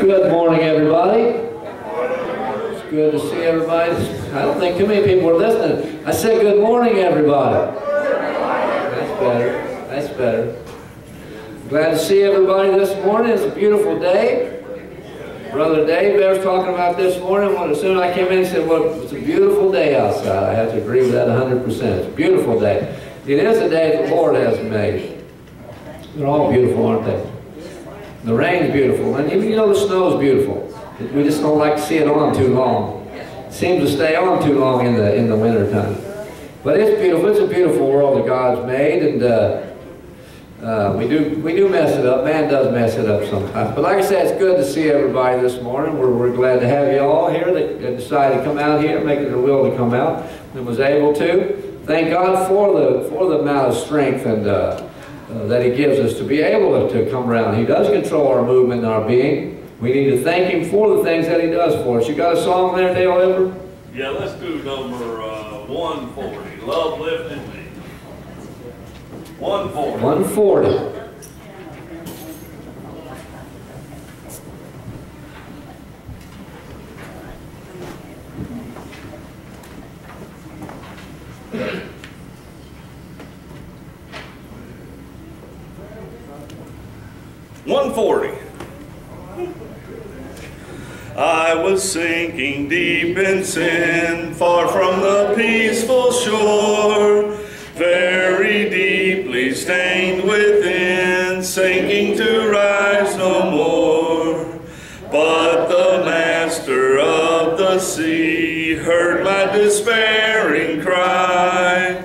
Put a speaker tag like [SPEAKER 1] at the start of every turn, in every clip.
[SPEAKER 1] Good morning, everybody. It's good to see everybody. I don't think too many people are listening. I said good morning, everybody. That's better. That's better. Glad to see everybody this morning. It's a beautiful day. Brother Dave was talking about this morning. When as soon as I came in, he said, well, it's a beautiful day outside. I have to agree with that 100%. It's a beautiful day. It is a day the Lord has made. They're all beautiful, aren't they? The rain's beautiful, and even you know the snow's beautiful. We just don't like to see it on too long. It seems to stay on too long in the in the wintertime. But it's beautiful. It's a beautiful world that God's made, and uh, uh, we do we do mess it up. Man does mess it up sometimes. But like I said, it's good to see everybody this morning. We're, we're glad to have you all here that decided to come out here, making their will to come out, and was able to. Thank God for the for the amount of strength and. Uh, uh, that He gives us to be able to, come around. He does control our movement and our being. We need to thank Him for the things that He does for us. You got a song there, Dale Ever?
[SPEAKER 2] Yeah, let's do number uh, 140, Love lifting Me. 140.
[SPEAKER 1] 140.
[SPEAKER 2] One forty. I was sinking deep in sin, far from the peaceful shore, very deeply stained within, sinking to rise no more. But the master of the sea heard my despairing cry.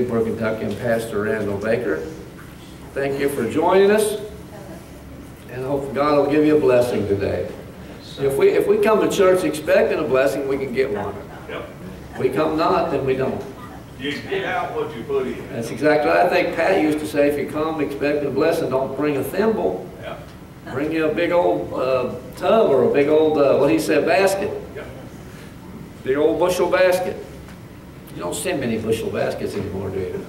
[SPEAKER 1] Baptist Church in Newport, Kentucky, and Pastor Randall Baker. Thank you for joining us, and I hope God will give you a blessing today. If we, if we come to church expecting a blessing, we can get one.
[SPEAKER 2] Yep.
[SPEAKER 1] If we come not, then we don't.
[SPEAKER 2] You get out what you put in.
[SPEAKER 1] That's exactly, I think Pat used to say, if you come expecting a blessing, don't bring a thimble.
[SPEAKER 2] Yeah.
[SPEAKER 1] Bring you a big old uh, tub or a big old, uh, what he said, basket.
[SPEAKER 2] Yeah.
[SPEAKER 1] Big old bushel basket. You don't send many bushel baskets anymore, do you?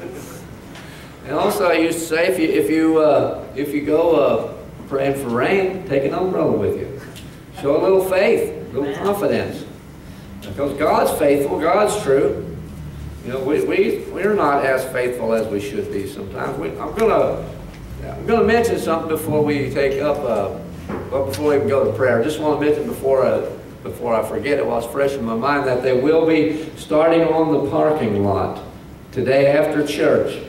[SPEAKER 1] And also, I used to say, if you if you uh, if you go uh, praying for rain, take an umbrella with you. Show a little faith, a little confidence, because God's faithful, God's true. You know, we we we're not as faithful as we should be sometimes. We, I'm gonna I'm gonna mention something before we take up. Uh, well, before we even go to prayer, I just want to mention before I, before I forget it, while it's fresh in my mind, that they will be starting on the parking lot today after church.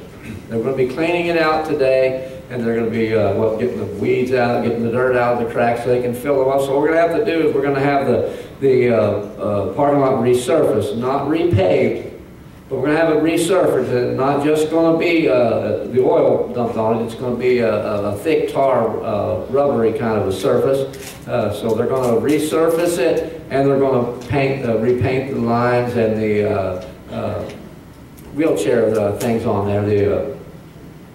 [SPEAKER 1] They're going to be cleaning it out today, and they're going to be uh, what, getting the weeds out, getting the dirt out of the cracks so they can fill them up. So what we're going to have to do is we're going to have the the uh, uh, parking lot resurfaced, not repaved, but we're going to have it resurfaced. It's not just going to be uh, the oil dumped on it. It's going to be a, a, a thick tar, uh, rubbery kind of a surface. Uh, so they're going to resurface it, and they're going to paint, uh, repaint the lines and the uh, uh, wheelchair things on there. The uh,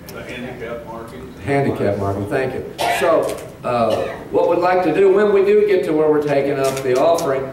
[SPEAKER 2] The handicap markings.
[SPEAKER 1] handicap marking, thank you. So, uh, what we'd like to do, when we do get to where we're taking up the offering,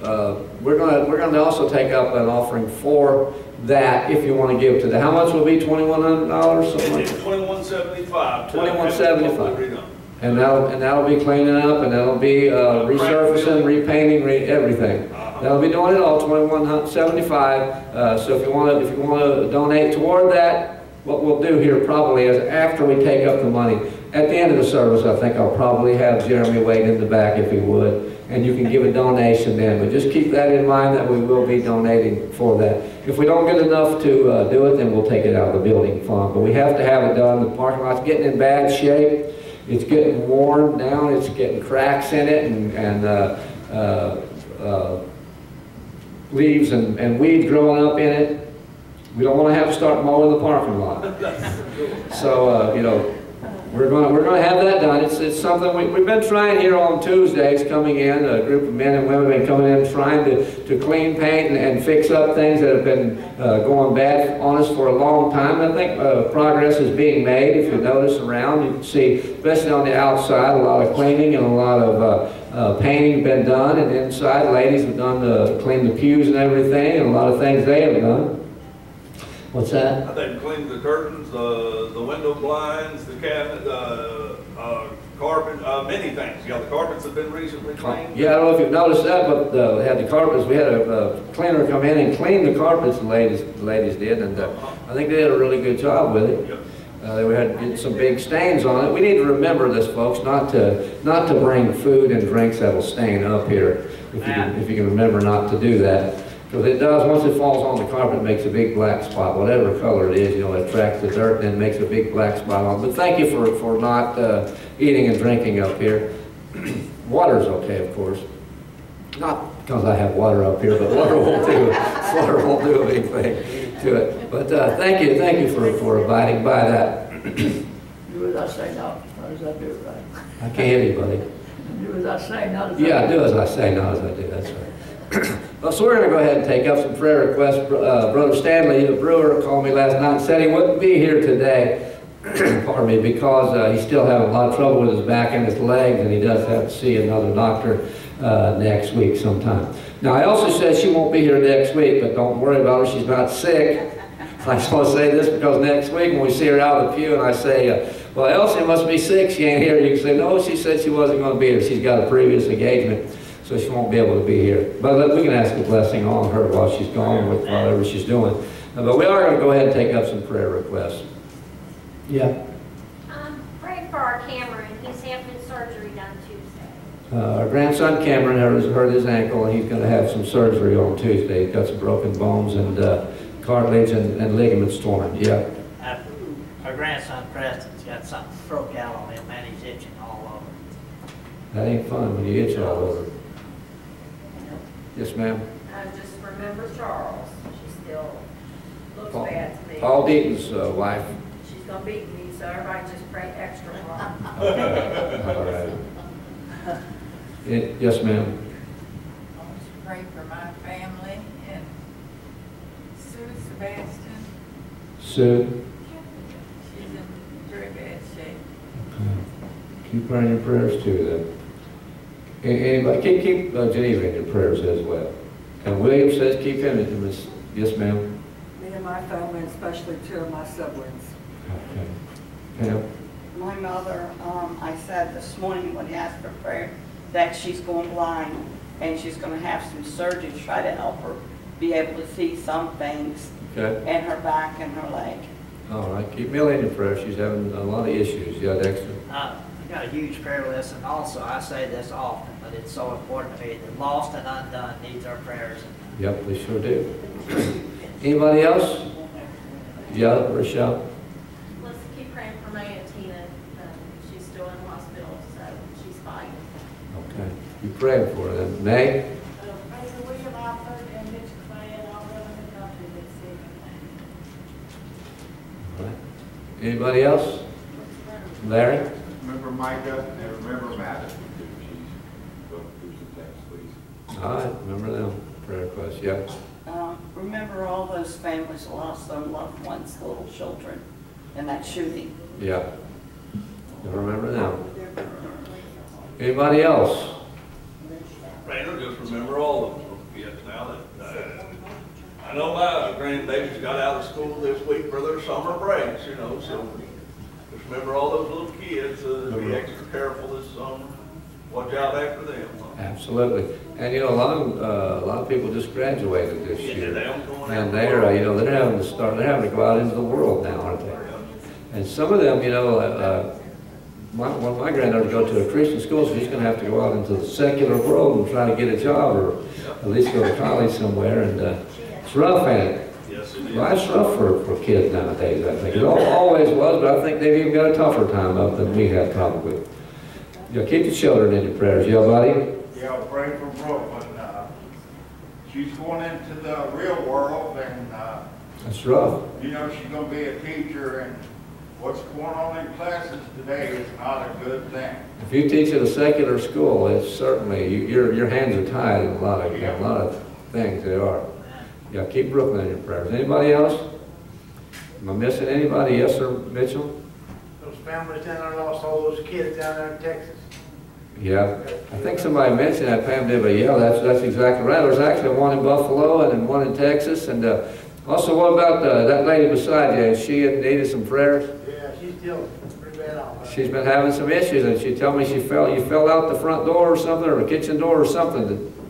[SPEAKER 1] uh, we're gonna, we're gonna also take up an offering for that, if you wanna give to the, how much will be, twenty-one hundred dollars, something like
[SPEAKER 2] It's
[SPEAKER 1] that?
[SPEAKER 2] twenty-one seventy-five.
[SPEAKER 1] $21.75. And that'll, and that'll be cleaning up, and that'll be, uh, resurfacing, repainting, re, everything. That'll be doing it all, twenty-one seventy-five, uh, so if you wanna, if you wanna donate toward that, what we'll do here probably is after we take up the money, at the end of the service, I think I'll probably have Jeremy wait in the back if he would, and you can give a donation then, but just keep that in mind that we will be donating for that. If we don't get enough to, uh, do it, then we'll take it out of the building fund, but we have to have it done, the parking lot's getting in bad shape, it's getting worn down, it's getting cracks in it, and, and, uh, uh, uh, leaves and, and weeds growing up in it. We don't want to have to start mowing the parking lot. So, uh, you know, we're going we're going to have that done. It's, it's something, we, we've been trying here on Tuesdays, coming in, a group of men and women have been coming in trying to, to clean paint and, and fix up things that have been uh, going bad on us for a long time. I think uh, progress is being made. If you notice around, you can see, especially on the outside, a lot of cleaning and a lot of uh, uh, painting been done. And inside, ladies have done the, clean the pews and everything, and a lot of things they have done. What's that?
[SPEAKER 2] They've cleaned the curtains, the, the window blinds, the cabinet, uh, uh, carpet, uh, many things. Yeah, the carpets have been recently cleaned.
[SPEAKER 1] Yeah, I don't know if you've noticed that, but uh, we had the carpets, we had a uh, cleaner come in and clean the carpets, the ladies, the ladies did, and uh, I think they did a really good job with it.
[SPEAKER 2] Yep.
[SPEAKER 1] Uh, They had some big stains on it. We need to remember this, folks, not to, not to bring food and drinks that'll stain up here, if you can, if you can remember not to do that. Because it does, once it falls on the carpet, it makes a big black spot, whatever color it is, you know, it attracts the dirt and then makes a big black spot on. But thank you for, for not uh, eating and drinking up here. Water's okay, of course. Not because I have water up here, but water won't do, water won't do anything to it. But uh, thank you, thank you for, for abiding by that.
[SPEAKER 3] Do as I say, not as I do, right?
[SPEAKER 1] I can't hear anybody.
[SPEAKER 3] Do as I say, not as I do.
[SPEAKER 1] Yeah, do as I say, not as I do, that's right. Well, so we're gonna go ahead and take up some prayer requests. Uh, Brother Stanley, the brewer, called me last night and said he wouldn't be here today, pardon me, because uh, he's still having a lot of trouble with his back and his legs, and he does have to see another doctor uh, next week sometime. Now, I also said she won't be here next week, but don't worry about her, she's not sick. I just want to say this because next week when we see her out of the pew and I say, uh, well, Elsie must be sick, she ain't here. You can say, no, she said she wasn't going to be here. She's got a previous engagement, so she won't be able to be here. But we can ask a blessing on her while she's gone with whatever she's doing. Uh, But we are going to go ahead and take up some prayer requests. Yeah.
[SPEAKER 4] Um, pray for our Cameron, he's having surgery done Tuesday.
[SPEAKER 1] Uh, Our grandson Cameron hurt his, hurt his ankle and he's going to have some surgery on Tuesday. He's got some broken bones and uh, cartilage and, and ligaments torn. Yeah.
[SPEAKER 5] Uh, Our grandson Preston's got something broke out on him and he's itching all over.
[SPEAKER 1] That ain't fun when you itch all over. Yes, ma'am.
[SPEAKER 6] I just remember Charles. She still looks
[SPEAKER 1] Paul-
[SPEAKER 6] bad to me.
[SPEAKER 1] Paul Deaton's uh, wife.
[SPEAKER 6] She's gonna beat me, so everybody just pray extra hard.
[SPEAKER 1] All right. Eh, Yes, ma'am.
[SPEAKER 7] I want to pray for my family and Sue Sebastian.
[SPEAKER 1] Sue?
[SPEAKER 7] She's in very bad shape.
[SPEAKER 1] Keep praying your prayers too, then. A- Anybody, keep, keep uh, Geneva in your prayers as well. And William says keep him in his, yes, ma'am?
[SPEAKER 8] Me and my family, especially two of my siblings.
[SPEAKER 1] Okay. Pam?
[SPEAKER 9] My mother, um, I said this morning when he asked for prayer, that she's going blind and she's gonna have some surgery to try to help her be able to see some things
[SPEAKER 1] Okay.
[SPEAKER 9] in her back and her leg.
[SPEAKER 1] All right, keep Millie in your prayers. She's having a lot of issues. You got extra?
[SPEAKER 5] Uh, I got a huge prayer list, and also, I say this often, but it's so important to me, the lost and undone needs our prayers.
[SPEAKER 1] Yep, we sure do. Anybody else? Yeah, Rochelle?
[SPEAKER 6] Let's keep praying for my Aunt Tina. Um, She's still in the hospital, so she's fine.
[SPEAKER 1] Okay. You praying for her then. May?
[SPEAKER 7] William Alford and Mitch Clay and all the other country that's sick.
[SPEAKER 1] All right. Anybody else? Larry?
[SPEAKER 10] Remember Micah and remember Madison, too. She's going through some things, please.
[SPEAKER 1] All right, remember them prayer requests, yeah.
[SPEAKER 9] Uh, remember all those families lost their loved ones, little children, in that shooting.
[SPEAKER 1] Yeah. You remember them. Anybody else?
[SPEAKER 2] Randall, just remember all of them, kids now that, uh, I know my grandbabies got out of school this week for their summer breaks, you know, so just remember all those little kids, uh, be extra careful this summer, watch out after them.
[SPEAKER 1] Absolutely. And you know, a lot of, uh, a lot of people just graduated this
[SPEAKER 2] Yeah,
[SPEAKER 1] year.
[SPEAKER 2] they don't go on
[SPEAKER 1] And they're, uh, you know, they're having to start, they're having to go out into the world now, aren't they? And some of them, you know, uh, my, when my granddaughter go to a Christian school, so she's gonna have to go out into the secular world and try to get a job or at least go to college somewhere and, uh, it's rough, ain't it?
[SPEAKER 2] Is.
[SPEAKER 1] Life's rough for, for kids nowadays, I think. It always was, but I think they've even got a tougher time of than we had probably. You know, keep the children in your prayers, yeah, buddy?
[SPEAKER 10] Yeah, I'll pray for Brooklyn. Uh, She's going into the real world and, uh,
[SPEAKER 1] That's rough.
[SPEAKER 10] you know, she's gonna be a teacher and what's going on in classes today is not a good thing.
[SPEAKER 1] If you teach at a secular school, it's certainly, you- your, your hands are tied in a lot of, a lot of things, they are. Yeah, keep Brooklyn in your prayers. Anybody else? Am I missing anybody? Yes, sir, Mitchell?
[SPEAKER 5] Those families down there lost all those kids down there in Texas.
[SPEAKER 1] Yeah, I think somebody mentioned that, Pam did, but yeah, that's, that's exactly right. There's actually one in Buffalo and then one in Texas, and, uh, also, what about, uh, that lady beside you? She needed some prayers?
[SPEAKER 5] Yeah, she's still pretty bad off.
[SPEAKER 1] She's been having some issues, and she told me she fell, you fell out the front door or something, or the kitchen door or something.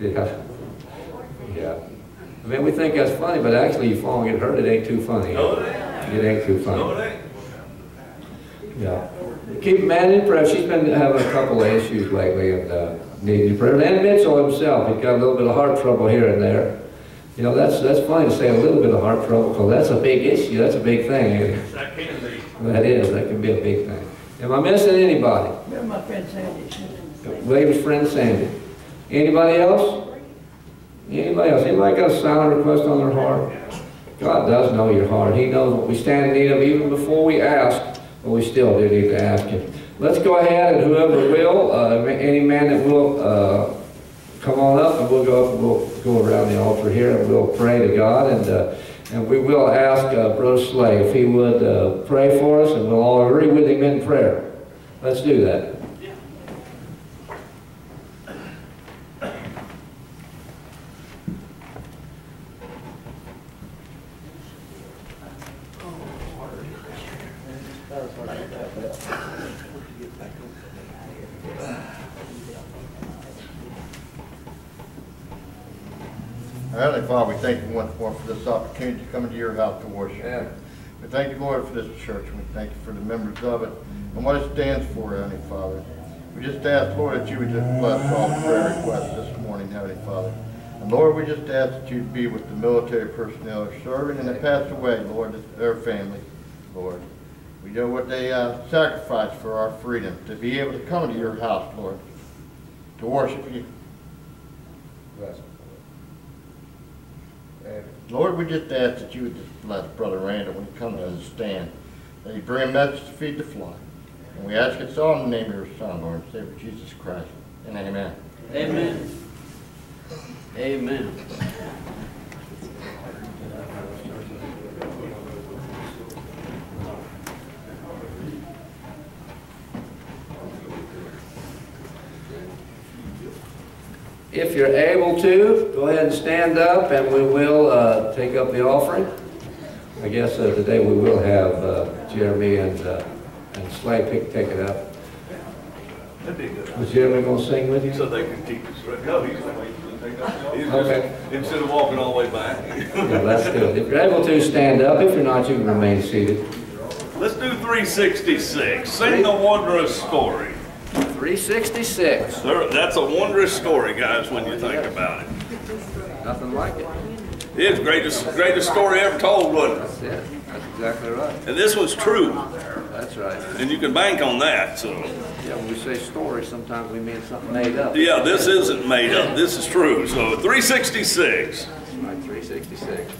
[SPEAKER 1] Yeah. I mean, we think that's funny, but actually, you fall and get hurt, it ain't too funny.
[SPEAKER 2] No, it ain't.
[SPEAKER 1] It ain't too
[SPEAKER 2] No,
[SPEAKER 1] funny.
[SPEAKER 2] it ain't.
[SPEAKER 1] Yeah. Keep Maddie in prayer. She's been having a couple of issues lately and, uh, needing prayer. And Mitchell himself, he's got a little bit of heart trouble here and there. You know, that's, that's funny to say a little bit of heart trouble, because that's a big issue, that's a big thing.
[SPEAKER 2] That can be.
[SPEAKER 1] That is, that can be a big thing. Am I missing anybody?
[SPEAKER 3] Remember my friend Sandy, she's in
[SPEAKER 1] William's friend Sandy. Anybody else? Anybody else? Anybody got a silent request on their heart? God does know your heart. He knows what we stand in need of even before we ask, but we still do need to ask Him. Let's go ahead and whoever will, uh, any man that will, uh, come on up and we'll go up and we'll go around the altar here and we'll pray to God and, uh, and we will ask uh, Brother Slay if he would uh, pray for us and we'll all agree with him in prayer. Let's do that.
[SPEAKER 11] Heavenly Father, we thank you once more for this opportunity to come into your house to worship.
[SPEAKER 1] Yeah.
[SPEAKER 11] We thank you, Lord, for this church, we thank you for the members of it and what it stands for, Heavenly Father. We just ask, Lord, that you would just bless all the prayer requests this morning, Heavenly Father. And Lord, we just ask that you be with the military personnel who are serving and that passed away, Lord, their families, Lord. We know what they uh, sacrificed for our freedom, to be able to come into your house, Lord, to worship you.
[SPEAKER 1] Bless him. Amen.
[SPEAKER 11] Lord, we just ask that you would just bless Brother Randall when he comes to the stand, that he bring a message to feed the flock. And we ask it all in the name of your Son, Lord and Savior Jesus Christ. And amen.
[SPEAKER 3] Amen. Amen.
[SPEAKER 1] If you're able to, go ahead and stand up and we will uh, take up the offering. I guess uh, today we will have uh, Jeremy and, uh, and Slay pick, take it up.
[SPEAKER 2] That'd be good.
[SPEAKER 1] Was Jeremy gonna sing with you?
[SPEAKER 2] So they can keep it straight. No, he's waiting to take. He's
[SPEAKER 1] Okay.
[SPEAKER 2] just, instead of walking all the way back.
[SPEAKER 1] Yeah, let's do it. If you're able to, stand up. If you're not, you can remain seated.
[SPEAKER 2] Let's do three sixty-six. Sing the wondrous story.
[SPEAKER 1] 366.
[SPEAKER 2] There- That's a wondrous story, guys, when you think about it.
[SPEAKER 1] Nothing like it.
[SPEAKER 2] It's the greatest, greatest story ever told, wasn't it?
[SPEAKER 1] That's it. That's exactly right.
[SPEAKER 2] And this one's true,
[SPEAKER 1] That's right.
[SPEAKER 2] and you can bank on that, so.
[SPEAKER 1] Yeah, when we say story, sometimes we mean something made up.
[SPEAKER 2] Yeah, this isn't made up, this is true. So three sixty-six.
[SPEAKER 1] Right, 366.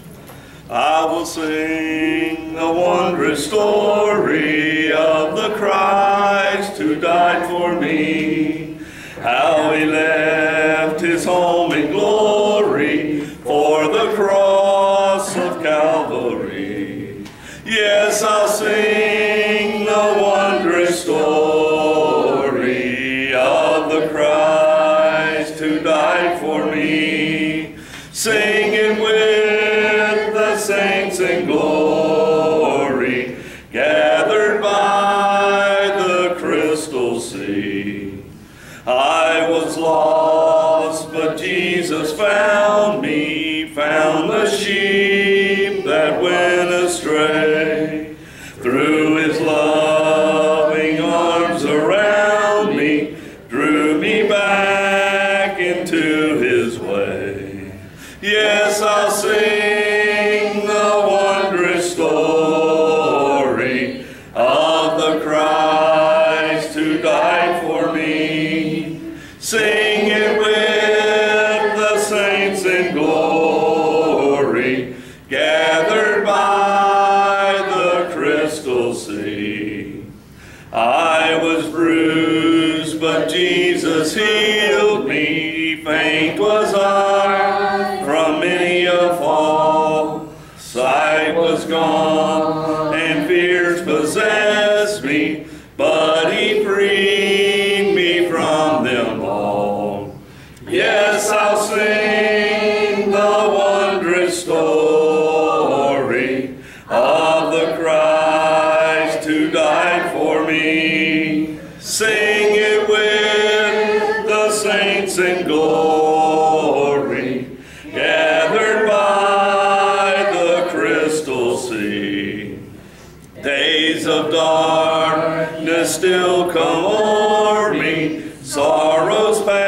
[SPEAKER 2] I will sing the wondrous story of the Christ who died for me. How he left his home in glory for the cross of Calvary. Yes, I'll sing sorrow's path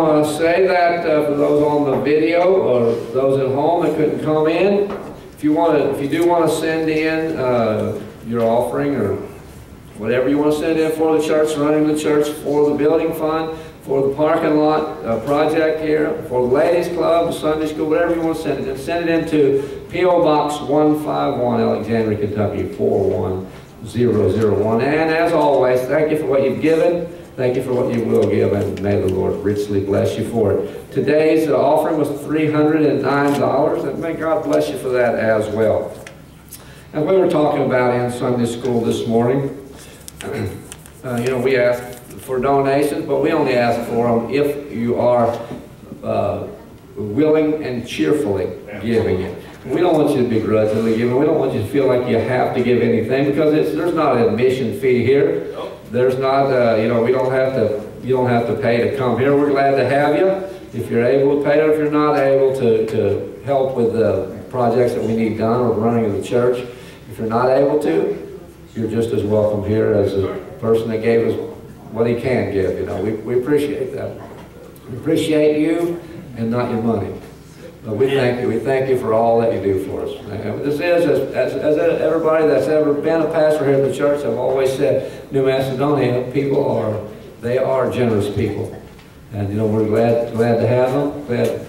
[SPEAKER 1] want to say that uh, for those on the video or those at home that couldn't come in, if you want to, if you do want to send in uh, your offering or whatever you want to send in for the church, running the church, for the building fund, for the parking lot uh, project here, for the ladies club, Sunday school, whatever you want to send it in, send it into P.O. Box 151, Alexandria, Kentucky 41001. And as always, thank you for what you've given. Thank you for what you will give, and may the Lord richly bless you for it. Today's offering was $309, and may God bless you for that as well. And we were talking about in Sunday school this morning, uh, you know, we ask for donations, but we only ask for them if you are uh, willing and cheerfully giving it. We don't want you to be grudgingly giving. we don't want you to feel like you have to give anything, because there's not an admission fee here. There's not, uh, you know, we don't have to, you don't have to pay to come here. We're glad to have you. If you're able to pay, or if you're not able to, to help with the projects that we need done or running of the church, if you're not able to, you're just as welcome here as a person that gave us what he can give, you know. We, we appreciate that. We appreciate you and not your money. But we thank you. We thank you for all that you do for us. And this is, as, as, as everybody that's ever been a pastor here at the church, I've always said, New Macedonia people are, they are generous people. And, you know, we're glad, glad to have them. Glad,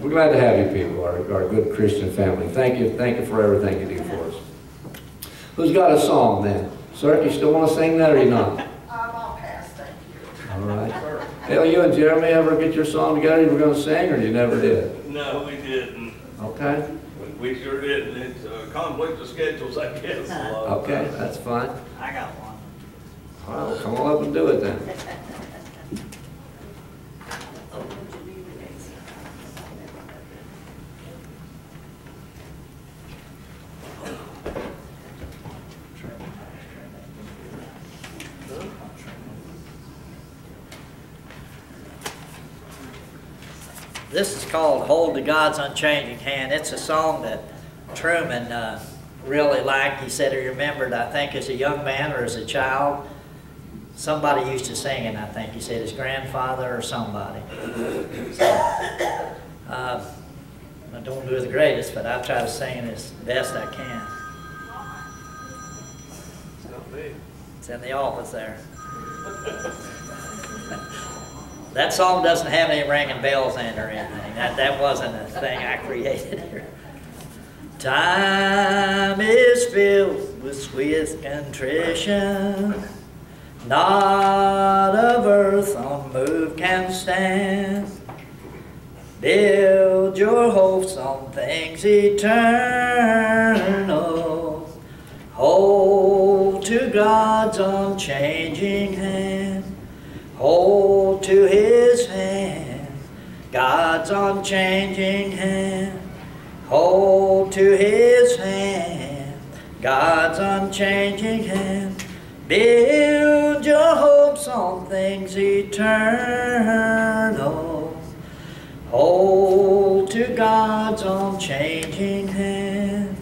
[SPEAKER 1] we're glad to have you people, our, our good Christian family. Thank you. Thank you for everything you do for us. Who's got a song then? Sir, you still want to sing that or you not?
[SPEAKER 7] I'm on past, thank you.
[SPEAKER 1] All right. Hell, you and Jeremy ever get your song together you were going to sing or you never did?
[SPEAKER 2] No, we didn't.
[SPEAKER 1] Okay.
[SPEAKER 2] We- We sure didn't. It's a conflict of schedules, I guess. a lot of
[SPEAKER 1] Okay,
[SPEAKER 2] times.
[SPEAKER 1] that's fine.
[SPEAKER 5] I got one.
[SPEAKER 1] All right, come on up and do it then.
[SPEAKER 5] This is called Hold to God's Unchanging Hand. It's a song that Truman uh, really liked. He said he remembered, I think, as a young man or as a child. Somebody used to sing it, I think. He said his grandfather or somebody. So, uh, I don't do the greatest, but I try to sing it as best I can. It's in the office there. That song doesn't have any ringing bells in it or anything. That, that wasn't a thing I created. Time is filled with sweet contrition. Not of earth unmoved can stand. Build your hopes on things eternal. Hold to God's unchanging hand. Hold to his hand, God's unchanging hand. Hold to his hand, God's unchanging hand. Build your hopes on things eternal. Hold to God's unchanging hand.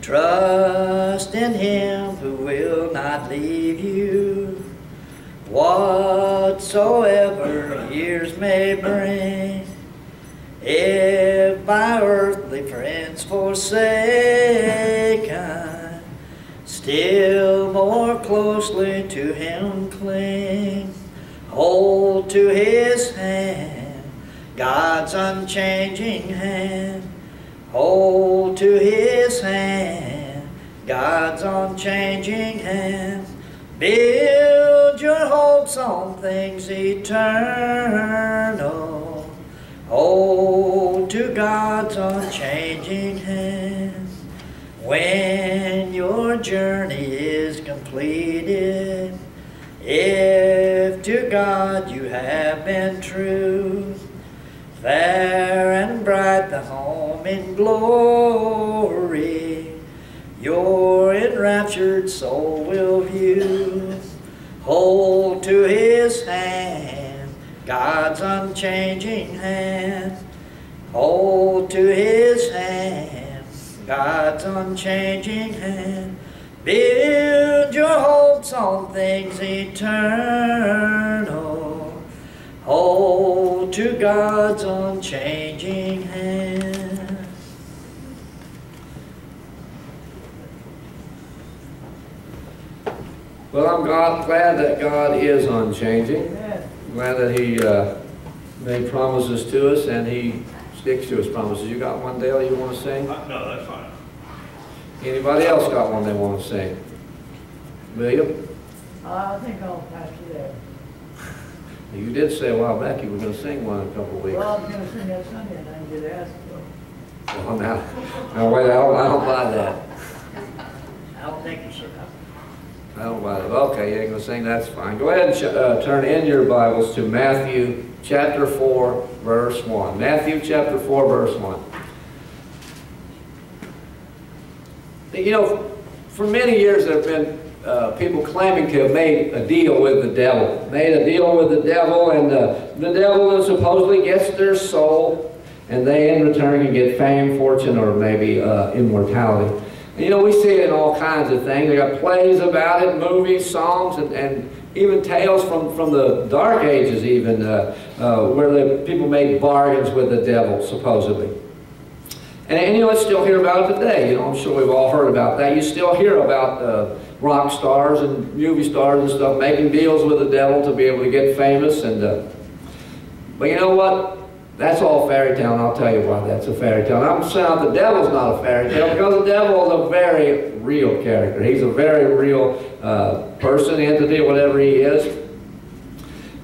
[SPEAKER 5] Trust in him who will not leave you. Whatsoever years may bring, if my earthly friends forsaken, still more closely to him cling. Hold to his hand, God's unchanging hand. Hold to his hand, God's unchanging hand. Build on things eternal. Hold to God's unchanging hand. When your journey is completed, if to God you have been true, fair and bright the home in glory, your enraptured soul will view. Hold God's unchanging hand. Hold to his hand, God's unchanging hand. Build your hopes on things eternal. Hold to God's unchanging hand.
[SPEAKER 1] Well, I'm glad that God is unchanging.
[SPEAKER 3] Amen.
[SPEAKER 1] Glad that He uh, made promises to us and He sticks to His promises. You got one, Dale, you want to sing?
[SPEAKER 2] Uh, No, that's fine.
[SPEAKER 1] Anybody else got one they want to sing? William?
[SPEAKER 3] I think I'll pass you there.
[SPEAKER 1] You did say a while back you were going to sing one in a couple of weeks.
[SPEAKER 3] Well, I'm gonna sing that Sunday and I didn't get asked, so.
[SPEAKER 1] Well, now, now wait, I don't, I don't buy that.
[SPEAKER 5] I don't think you should.
[SPEAKER 1] That. Okay, you ain't going to sing, that's fine. Go ahead and uh, turn in your Bibles to Matthew chapter 4, verse 1. Matthew chapter 4, verse 1. You know, for many years there have been uh, people claiming to have made a deal with the devil. Made a deal with the devil, and uh, the devil supposedly gets their soul, and they in return can get fame, fortune, or maybe uh, immortality. You know, we see it in all kinds of things. They got plays about it, movies, songs, and, and even tales from, from the Dark Ages, even uh, uh, where the people made bargains with the devil, supposedly. And, and, you know, I still hear about it today. You know, I'm sure we've all heard about that. You still hear about uh, rock stars and movie stars and stuff making deals with the devil to be able to get famous. And uh, but you know what? That's all fairy tale, and I'll tell you why that's a fairy tale. I'm saying the devil's not a fairy tale because the devil is a very real character. He's a very real uh, person, entity, whatever he is.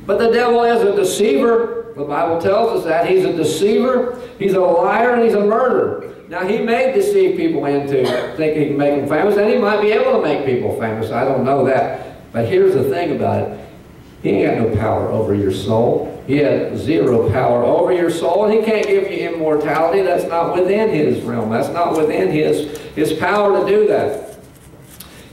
[SPEAKER 1] But the devil is a deceiver. The Bible tells us that. He's a deceiver, he's a liar, and he's a murderer. Now, he may deceive people into thinking he can make them famous, and he might be able to make people famous. I don't know that. But here's the thing about it. He ain't got no power over your soul. He has zero power over your soul, and he can't give you immortality. That's not within his realm. That's not within his, his power to do that.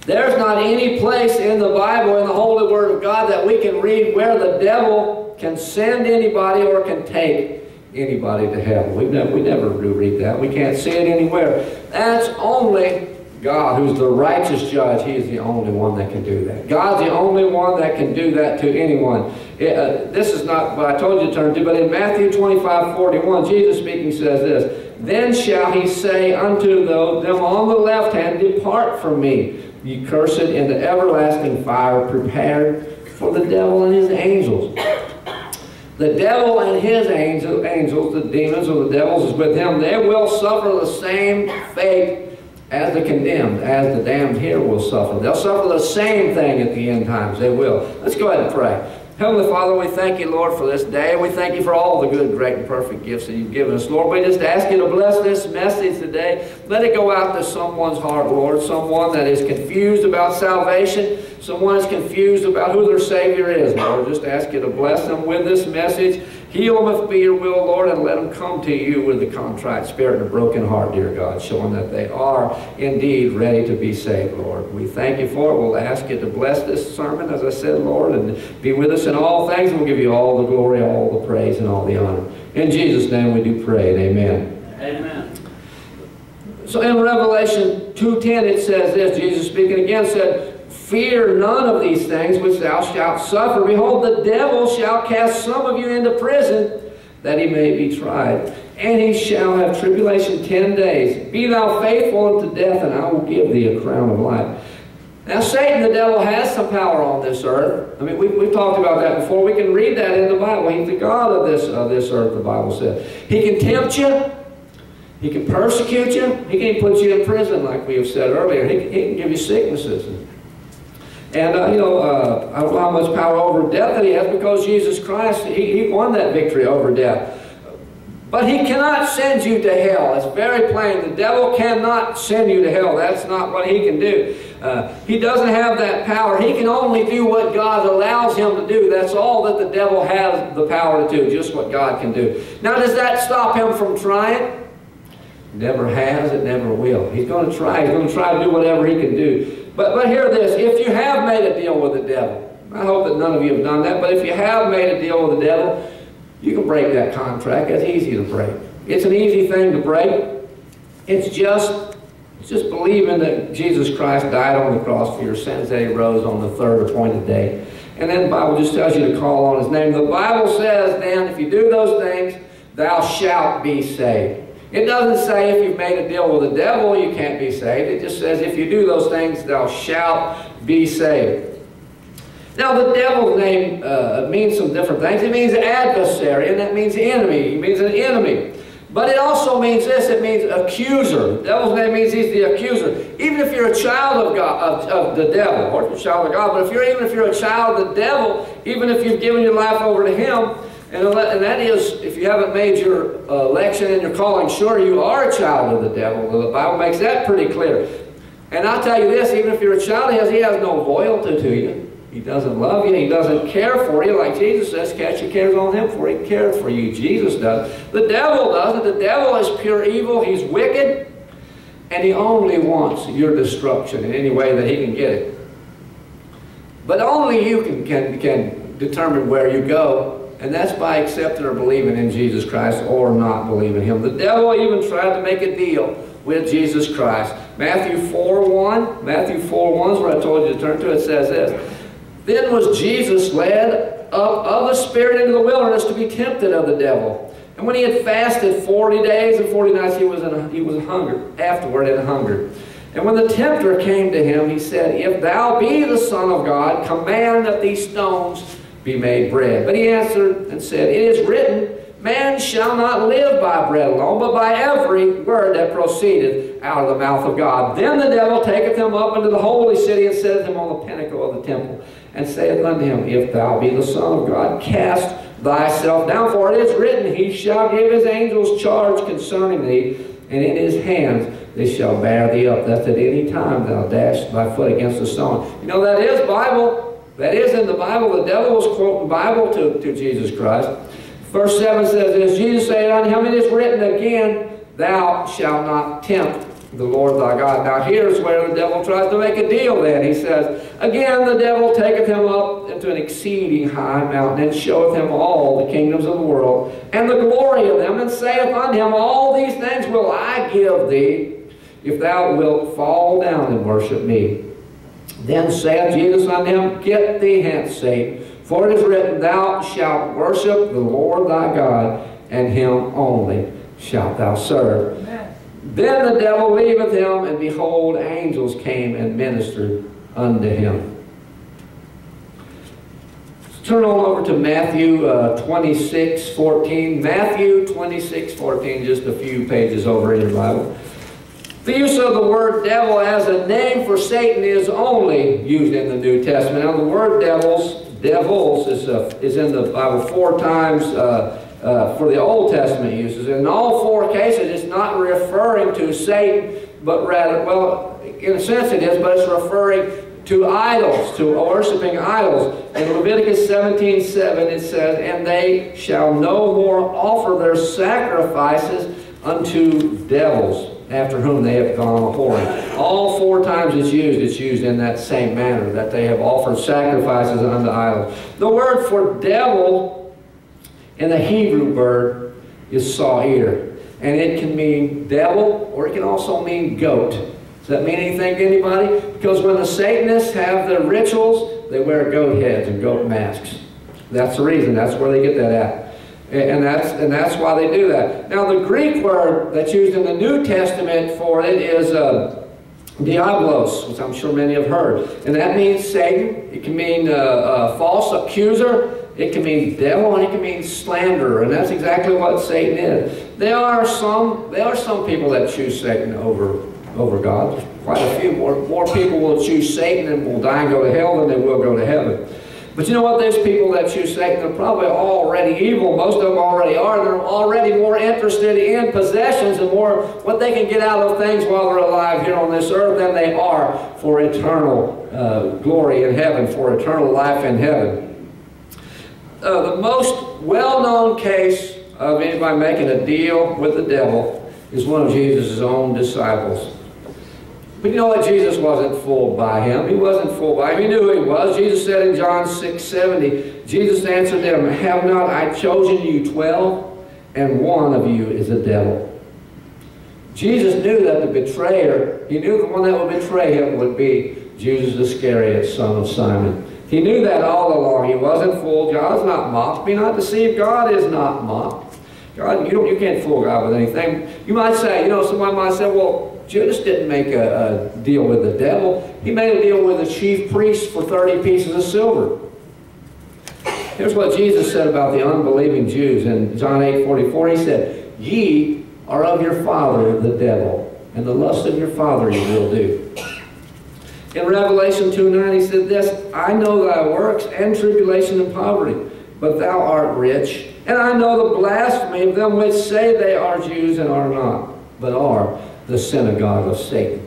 [SPEAKER 1] There's not any place in the Bible, in the Holy Word of God, that we can read where the devil can send anybody or can take anybody to hell. We never, we never do read that. We can't see it anywhere. That's only God, who's the righteous judge. He is the only one that can do that. God's the only one that can do that to anyone. It, uh, this is not what I told you to turn to, but in Matthew 25, 41, Jesus speaking says this, Then shall he say unto them on the left hand, Depart from me, ye cursed, into everlasting fire prepared for the devil and his angels. The devil and his angel, angels, the demons or the devils is with him. They will suffer the same fate as the condemned, as the damned here will suffer. They'll suffer the same thing at the end times. They will. Let's go ahead and pray. Heavenly Father, we thank you, Lord, for this day. We thank you for all the good, great, and perfect gifts that you've given us. Lord, we just ask you to bless this message today. Let it go out to someone's heart, Lord, someone that is confused about salvation, someone is confused about who their Savior is, Lord. Just ask you to bless them with this message. Heal them if be your will, Lord, and let them come to you with a contrite spirit and a broken heart, dear God, showing that they are indeed ready to be saved, Lord. We thank you for it. We'll ask you to bless this sermon, as I said, Lord, and be with us in all things. We'll give you all the glory, all the praise, and all the honor. In Jesus' name we do pray. Amen.
[SPEAKER 3] Amen.
[SPEAKER 1] So in Revelation 2.10 it says this, Jesus speaking again said, Fear none of these things which thou shalt suffer. Behold, the devil shall cast some of you into prison, that he may be tried. And he shall have tribulation ten days. Be thou faithful unto death, and I will give thee a crown of life. Now, Satan, the devil, has some power on this earth. I mean, we, we've talked about that before. We can read that in the Bible. He's the God of this, of this earth, the Bible says. He can tempt you. He can persecute you. He can put you in prison, like we have said earlier. He, he can give you sicknesses. And, uh, you know, uh, how much power over death that he has because Jesus Christ, he, he won that victory over death. But he cannot send you to hell. It's very plain. The devil cannot send you to hell. That's not what he can do. Uh, he doesn't have that power. He can only do what God allows him to do. That's all that the devil has the power to do, just what God can do. Now, does that stop him from trying? Never has, it never will. He's going to try. He's going to try to do whatever he can do. But, but hear this. If you have made a deal with the devil, I hope that none of you have done that, but if you have made a deal with the devil, you can break that contract. That's easy to break. It's an easy thing to break. It's just, it's just believing that Jesus Christ died on the cross for your sins, that he rose on the third appointed day. And then the Bible just tells you to call on his name. The Bible says then, if you do those things, thou shalt be saved. It doesn't say if you've made a deal with the devil, you can't be saved. It just says if you do those things, thou shalt be saved. Now, the devil's name uh, means some different things. It means adversary, and that means enemy. It means an enemy. But it also means this, it means accuser. The devil's name means he's the accuser. Even if you're a child of God, of, of the devil, or if you're a child of God, but if you're even if you're a child of the devil, even if you've given your life over to him, and, that is, if you haven't made your uh, election and your calling sure, you are a child of the devil. The Bible makes that pretty clear. And I'll tell you this, even if you're a child, he has, he has no loyalty to you. He doesn't love you. He doesn't care for you. Like Jesus says, catch your cares on him for he cares for you. Jesus does. The devil doesn't. The devil is pure evil. He's wicked. And he only wants your destruction in any way that he can get it. But only you can, can, can determine where you go. And that's by accepting or believing in Jesus Christ or not believing him. The devil even tried to make a deal with Jesus Christ. Matthew 4 1. Matthew 4 1 is where I told you to turn to. It says this. Then was Jesus led up of the Spirit into the wilderness to be tempted of the devil. And when he had fasted 40 days and 40 nights, he was, in a, he was hungered, afterward in hunger. And when the tempter came to him, he said, If thou be the Son of God, command that these stones be made bread. But he answered and said, It is written, Man shall not live by bread alone, but by every word that proceedeth out of the mouth of God. Then the devil taketh him up into the holy city and setteth him on the pinnacle of the temple and saith unto him, If thou be the Son of God, cast thyself down, for it is written, He shall give his angels charge concerning thee, and in his hands they shall bear thee up, that at any time thou dash thy foot against a stone. You know, that is Bible. That is in the Bible. The devil was quoting Bible to, to Jesus Christ. Verse 7 says this, Jesus said unto him, It is written again, Thou shalt not tempt the Lord thy God. Now here's where the devil tries to make a deal then. He says, Again the devil taketh him up into an exceeding high mountain, and showeth him all the kingdoms of the world, and the glory of them, and saith unto him, All these things will I give thee, if thou wilt fall down and worship me. Then saith Jesus unto him, Get thee hence, Satan, for it is written, Thou shalt worship the Lord thy God, and him only shalt thou serve. Amen. Then the devil leaveth him, and behold, angels came and ministered unto him. Let's turn on over to Matthew uh, 26, 14. Matthew 26, 14, just a few pages over in your Bible. The use of the word devil as a name for Satan is only used in the New Testament. Now, the word devils, devils, is, uh, is in the Bible four times uh, uh, for the Old Testament uses. In all four cases, it's not referring to Satan, but rather, well, in a sense it is, but it's referring to idols, to worshiping idols. In Leviticus 17, 7, it says, And they shall no more offer their sacrifices unto devils after whom they have gone a whoring. All four times it's used, it's used in that same manner, that they have offered sacrifices unto idols. The word for devil in the Hebrew word is sa'ir. And it can mean devil, or it can also mean goat. Does that mean anything to anybody? Because when the Satanists have their rituals, they wear goat heads and goat masks. That's the reason. That's where they get that at. And that's, and that's why they do that. Now, the Greek word that's used in the New Testament for it is uh, diablos, which I'm sure many have heard. And that means Satan. It can mean uh, uh, false accuser. It can mean devil, and it can mean slanderer. And that's exactly what Satan is. There are some, there are some people that choose Satan over, over God. Quite a few. More, more people will choose Satan and will die and go to hell than they will go to heaven. But you know what? There's people that you Satan. They're probably already evil. Most of them already are. They're already more interested in possessions and more what they can get out of things while they're alive here on this earth than they are for eternal uh, glory in heaven, for eternal life in heaven. Uh, the most well-known case of anybody making a deal with the devil is one of Jesus' own disciples. But you know what? Jesus wasn't fooled by him. He wasn't fooled by him. He knew who he was. Jesus said in John 6, 70, Jesus answered them, Have not I chosen you twelve, and one of you is a devil. Jesus knew that the betrayer, he knew the one that would betray him would be Judas Iscariot, son of Simon. He knew that all along. He wasn't fooled. God is not mocked. Be not deceived. God is not mocked. God, you, don't, you can't fool God with anything. You might say, you know, somebody might say, well, Judas didn't make a, a deal with the devil. He made a deal with the chief priest for 30 pieces of silver. Here's what Jesus said about the unbelieving Jews in John 8, 44. He said, Ye are of your father, the devil, and the lust of your father you will do. In Revelation 2, 9, he said this, I know thy works and tribulation and poverty, but thou art rich. And I know the blasphemy of them which say they are Jews and are not, but are the synagogue of Satan.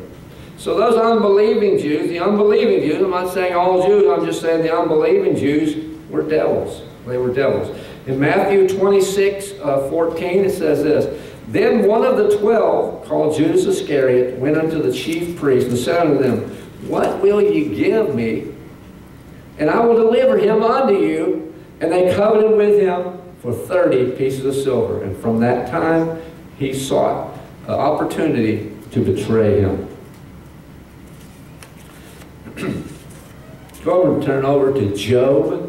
[SPEAKER 1] So those unbelieving Jews, the unbelieving Jews, I'm not saying all Jews, I'm just saying the unbelieving Jews were devils. They were devils. In Matthew 26, uh, 14, it says this, Then one of the twelve, called Judas Iscariot, went unto the chief priests and said unto them, What will ye give me? And I will deliver him unto you. And they covenanted with him for 30 pieces of silver. And from that time, he sought an opportunity to betray him. Go over and turn over to Job.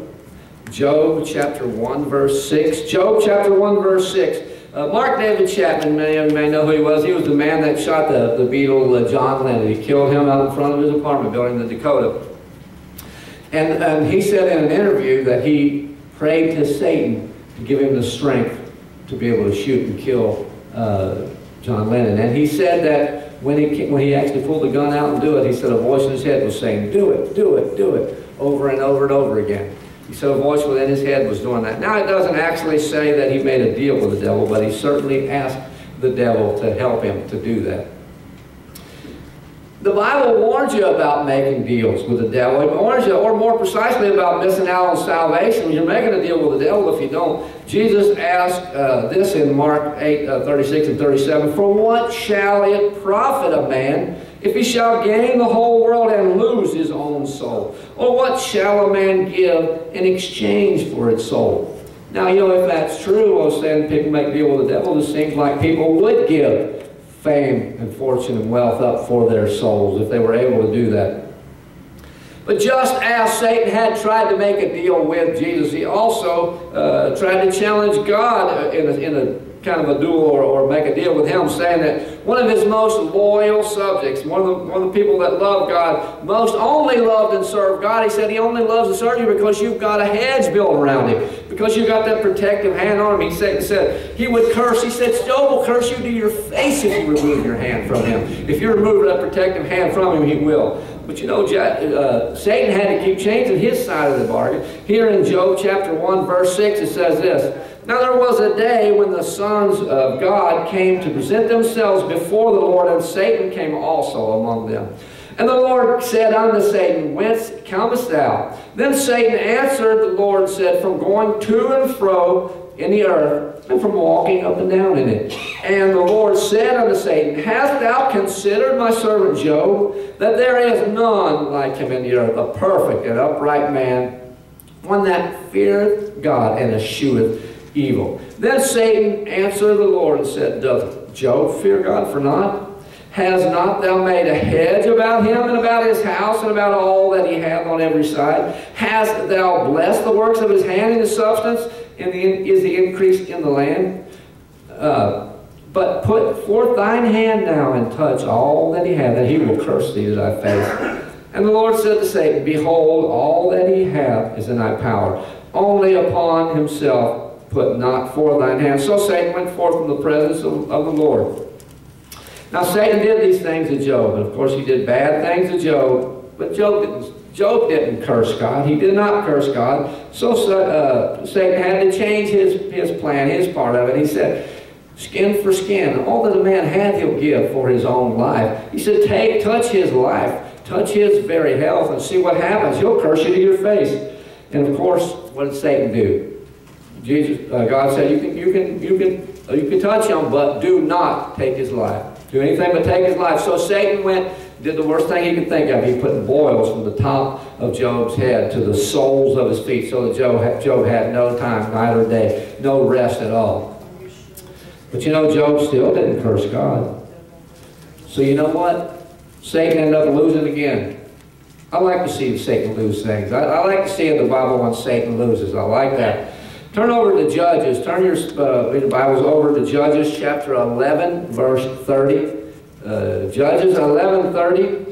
[SPEAKER 1] Job chapter 1 verse 6. Job chapter 1 verse 6. Uh, Mark David Chapman, many of you may know who he was. He was the man that shot the, the Beatle uh, John Lennon. He killed him out in front of his apartment building in the Dakota. And, and he said in an interview that he prayed to Satan to give him the strength to be able to shoot and kill uh, John Lennon. And he said that when he, when he actually pulled the gun out and do it, he said a voice in his head was saying, do it, do it, do it, over and over and over again. He said a voice within his head was doing that. Now, it doesn't actually say that he made a deal with the devil, but he certainly asked the devil to help him to do that. The Bible warns you about making deals with the devil. It warns you, or more precisely, about missing out on salvation. You're making a deal with the devil if you don't. Jesus asked uh, this in Mark 8, uh, 36 and 37, For what shall it profit a man if he shall gain the whole world and lose his own soul? Or what shall a man give in exchange for its soul? Now, you know, if that's true, I was saying people make deal with the devil, it seems like people would give fame and fortune and wealth up for their souls if they were able to do that. But just as Satan had tried to make a deal with Jesus, he also uh, tried to challenge God in a, in a kind of a duel or, or make a deal with him, saying that one of his most loyal subjects, one of, the, one of the people that love God, most only loved and served God, he said he only loves and serves you because you've got a hedge built around him, because you've got that protective hand on him. He said, he said he would curse, he said, Job will curse you to your face if you remove your hand from him. If you remove that protective hand from him, he will. But you know, uh, Satan had to keep changing his side of the bargain. Here in Job chapter 1, verse 6, it says this, now there was a day when the sons of God came to present themselves before the Lord, and Satan came also among them. And the Lord said unto Satan, Whence comest thou? Then Satan answered the Lord, said, From going to and fro in the earth, and from walking up and down in it. And the Lord said unto Satan, Hast thou considered my servant Job, that there is none like him in the earth, a perfect and upright man, one that feareth God and escheweth evil. Then Satan answered the Lord and said, Doth Job fear God for naught? Has not thou made a hedge about him and about his house and about all that he hath on every side? Hast thou blessed the works of his hand and his substance? And the, is the increase in the land? Uh, but put forth thine hand now and touch all that he hath, and he will curse thee to thy face. And the Lord said to Satan, Behold, all that he hath is in thy power. Only upon himself put not forth thine hand. So Satan went forth from the presence of, of the Lord. Now Satan did these things to Job, and of course he did bad things to Job, but Job didn't, Job didn't curse God. He did not curse God. So uh, Satan had to change his, his plan, his part of it. He said, skin for skin. All that a man hath he'll give for his own life. He said, take, touch his life, touch his very health, and see what happens. He'll curse you to your face. And of course, what did Satan do? Jesus, uh, God said, you can, you can, you can, uh, you can touch him, but do not take his life. Do anything but take his life. So Satan went, did the worst thing he could think of. He put boils from the top of Job's head to the soles of his feet, so that Job had, Job had no time, night or day, no rest at all. But you know, Job still didn't curse God. So you know what? Satan ended up losing again. I like to see Satan lose things. I, I like to see in the Bible when Satan loses. I like that. Turn over to Judges. Turn your, uh, Bibles over to Judges chapter 11, verse 30. Uh, Judges 11:30.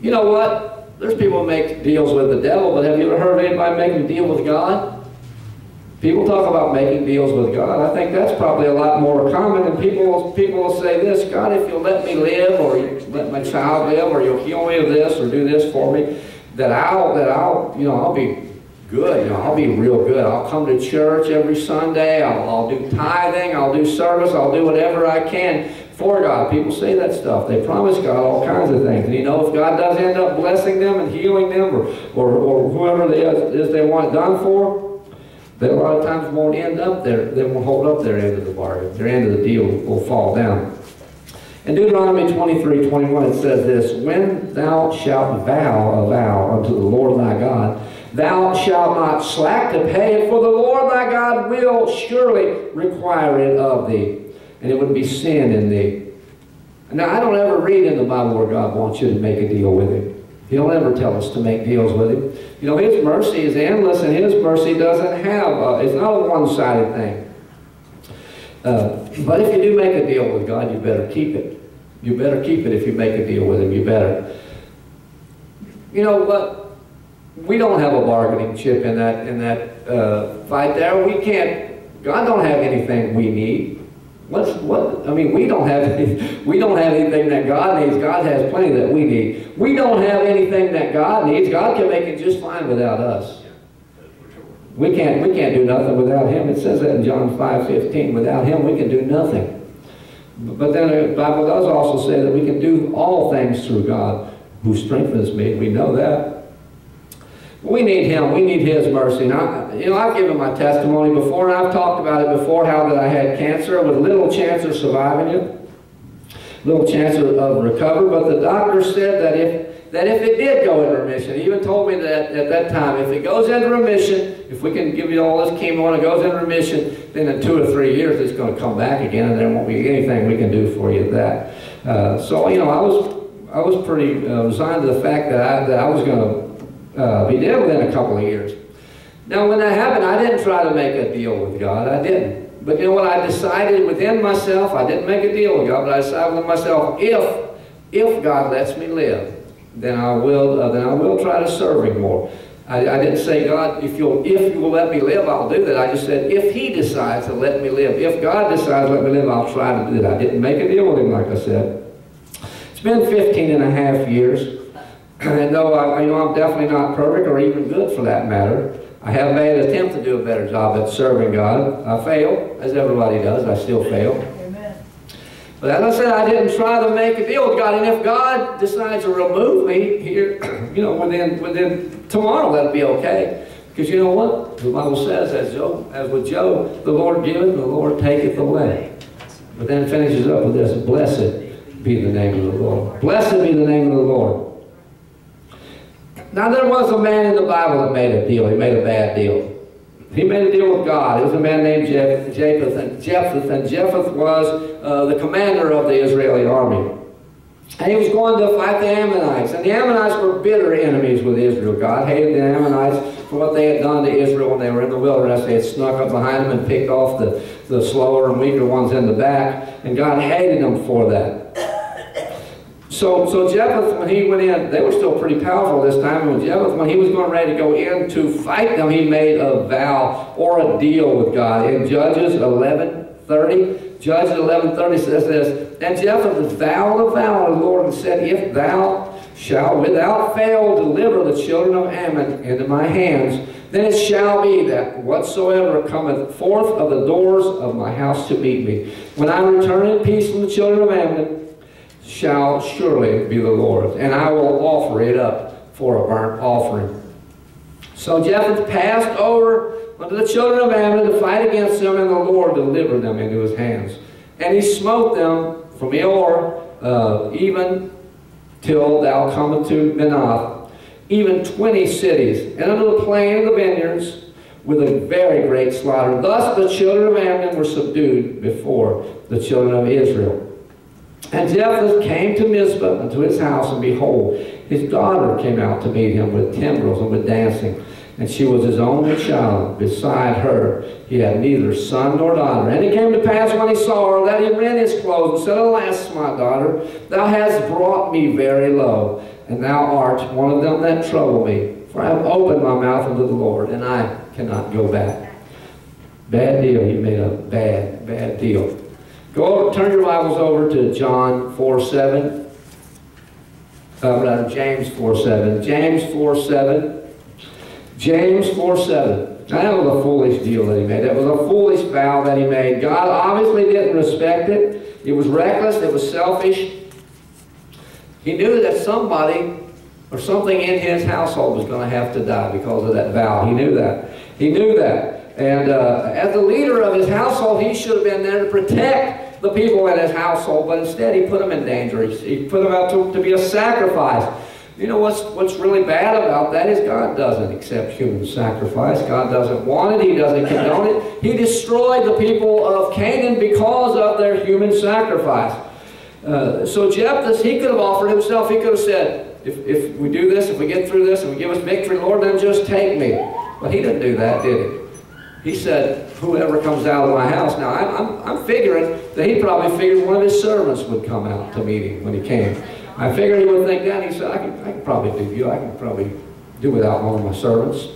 [SPEAKER 1] You know what? There's people who make deals with the devil, but have you ever heard of anybody making a deal with God? People talk about making deals with God. I think that's probably a lot more common. And people, people will say this, God, if you'll let me live, or let my child live, or you'll heal me of this, or do this for me, that I'll, that I'll, you know, I'll be good. You know, I'll be real good. I'll come to church every Sunday. I'll, I'll do tithing. I'll do service. I'll do whatever I can for God. People say that stuff. They promise God all kinds of things. And you know, if God does end up blessing them and healing them, or, or, or whoever it is they want it done for, they a lot of times won't end up there. They won't hold up their end of the bargain. Their end of the deal will fall down. In Deuteronomy 23, 21, it says this, When thou shalt vow a vow unto the Lord thy God, thou shalt not slack to pay it, for the Lord thy God will surely require it of thee, and it would be sin in thee. Now, I don't ever read in the Bible where God wants you to make a deal with him. He don't ever tell us to make deals with him. You know, his mercy is endless, and his mercy doesn't have, a, it's not a one-sided thing. Uh, but if you do make a deal with God, you better keep it. You better keep it if you make a deal with him. You better. You know what? We don't have a bargaining chip in that in that uh, fight there. We can't. God don't have anything we need. What's what? I mean, we don't have any, we don't have anything that God needs. God has plenty that we need. We don't have anything that God needs. God can make it just fine without us. We can't we can't do nothing without Him. It says that in John five fifteen. Without Him, we can do nothing. But then the Bible does also say that we can do all things through God who strengthens me. We know that. We need Him. We need His mercy. Now, you know, I've given my testimony before, and I've talked about it before, how that I had cancer with little chance of surviving it, little chance of, of recovery. But the doctor said that if that if it did go into remission, he even told me that at that time, if it goes into remission, if we can give you all this chemo and it goes into remission, then in two or three years it's going to come back again, and there won't be anything we can do for you at that. Uh, so you know, I was I was pretty uh, resigned to the fact that I that I was going to uh, be dead within a couple of years. Now, when that happened, I didn't try to make a deal with God. I didn't. But you know what? I decided within myself, I didn't make a deal with God, but I decided with myself, if, if God lets me live, then I will, uh, then I will try to serve Him more. I, I, didn't say, God, if you'll, if you will let me live, I'll do that. I just said, if He decides to let me live, if God decides to let me live, I'll try to do that. I didn't make a deal with Him, like I said. It's been 15 and a half years. And though I, you know I'm definitely not perfect or even good for that matter, I have made an attempt to do a better job at serving God. I fail, as everybody does. I still fail.
[SPEAKER 3] Amen.
[SPEAKER 1] But as I said, I didn't try to make a deal with God. And if God decides to remove me here, you know, within within tomorrow, that'll be okay. Because you know what? The Bible says, as Job, as with Job, the Lord giveth, the Lord taketh away. But then it finishes up with this: Blessed be the name of the Lord. Blessed be the name of the Lord. Now there was a man in the Bible that made a deal. He made a bad deal. He made a deal with God. It was a man named Japheth, and Jephthah, and Jephthah was uh, the commander of the Israeli army. And he was going to fight the Ammonites. And the Ammonites were bitter enemies with Israel. God hated the Ammonites for what they had done to Israel when they were in the wilderness. They had snuck up behind them and picked off the, the slower and weaker ones in the back. And God hated them for that. So, so Jephthah, when he went in, they were still pretty powerful this time. And Jephthah, when he was going ready to go in to fight them, he made a vow or a deal with God. In Judges 11:30, Judges 11:30 says this, And Jephthah vowed a vow to the Lord and said, If thou shalt without fail deliver the children of Ammon into my hands, then it shall be that whatsoever cometh forth of the doors of my house to meet me, when I return in peace from the children of Ammon, shall surely be the Lord's, and I will offer it up for a burnt offering. So Jephthah passed over unto the children of Ammon to fight against them, and the Lord delivered them into his hands. And he smote them from Eor, uh, even till thou comest to Manath, even twenty cities, and unto the plain of the vineyards, with a very great slaughter. Thus the children of Ammon were subdued before the children of Israel. And Jephthah came to Mizpah unto his house, and behold, his daughter came out to meet him with timbrels and with dancing. and she was his only child. Beside her, he had neither son nor daughter. And it came to pass when he saw her that he rent his clothes and said, Alas, my daughter, thou hast brought me very low, and thou art one of them that trouble me. For I have opened my mouth unto the Lord, and I cannot go back. Bad deal. He made a bad, bad deal. Go turn your Bibles over to John 4 7. Uh, rather, James 4 7. James 4 7. James 4 7. Now, that was a foolish deal that he made. That was a foolish vow that he made. God obviously didn't respect it. It was reckless. It was selfish. He knew that somebody or something in his household was going to have to die because of that vow. He knew that. He knew that. And uh, as the leader of his household, he should have been there to protect the people in his household, but instead he put them in danger. He, put them out to, to be a sacrifice. You know what's, what's really bad about that is God doesn't accept human sacrifice. God doesn't want it. He doesn't condone it. He destroyed the people of Canaan because of their human sacrifice. Uh, so Jephthah, he could have offered himself. He could have said, if, if we do this, if we get through this, and we give us victory, Lord, then just take me. But he didn't do that, did he? He said, whoever comes out of my house. Now, I'm, I'm, I'm figuring that he probably figured one of his servants would come out to meet him when he came. I figured he would think that. He said, I can, I can probably do you. I can probably do without one of my servants.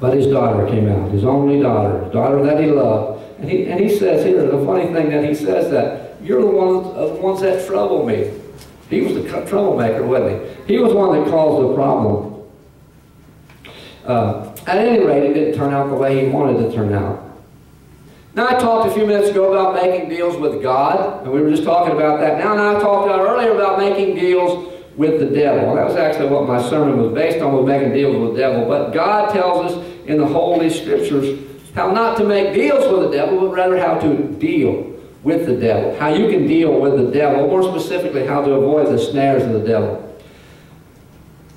[SPEAKER 1] But his daughter came out, his only daughter, daughter that he loved. And he, and he says here, the funny thing that he says that, you're the ones, uh, the ones that trouble me. He was the troublemaker, wasn't he? He was one that caused the problem. Uh, at any rate, it didn't turn out the way he wanted it to turn out. Now, I talked a few minutes ago about making deals with God, and we were just talking about that now. And I talked about earlier about making deals with the devil. That was actually what my sermon was based on, was making deals with the devil. But God tells us in the Holy Scriptures how not to make deals with the devil, but rather how to deal with the devil. How you can deal with the devil, more specifically, how to avoid the snares of the devil.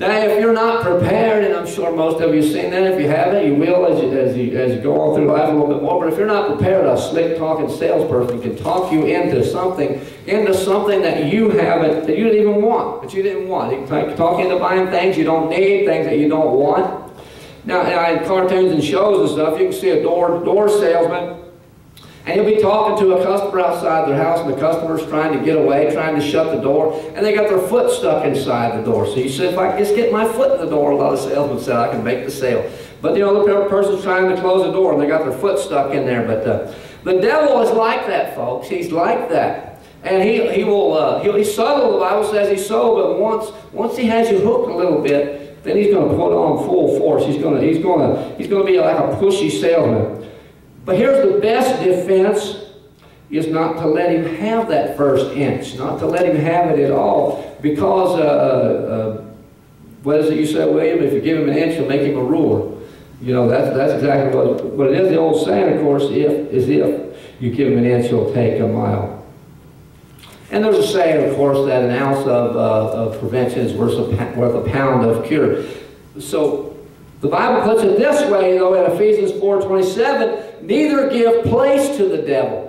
[SPEAKER 1] Now, if you're not prepared, and I'm sure most of you have seen that, if you haven't, you will as you, as you, as you go on through life a little bit more, but if you're not prepared, a slick-talking salesperson can talk you into something, into something that you haven't, that you didn't even want, that you didn't want. He can talk you into buying things you don't need, things that you don't want. Now, in cartoons and shows and stuff, you can see a door, door salesman and you'll be talking to a customer outside their house, and the customer's trying to get away, trying to shut the door, and they got their foot stuck inside the door. So you said, if I just get my foot in the door, a lot of salesmen said, I can make the sale. But the other person's trying to close the door, and they got their foot stuck in there. But uh, the devil is like that, folks. He's like that. And he, he will, uh, he'll, he's subtle, the Bible says he's subtle, but once, once he has you hooked a little bit, then he's going to put on full force. He's going to, he's going to, he's going to be like a pushy salesman. But here's the best defense is not to let him have that first inch, not to let him have it at all, because uh, uh, uh, what is it you said, William? If you give him an inch, you'll make him a ruler. You know, that's, that's exactly what, what it is. The old saying, of course, if is if you give him an inch, he'll take a mile. And there's a saying, of course, that an ounce of, uh, of prevention is worth a, worth a pound of cure. So the Bible puts it this way, though, in Ephesians 4.27, neither give place to the devil.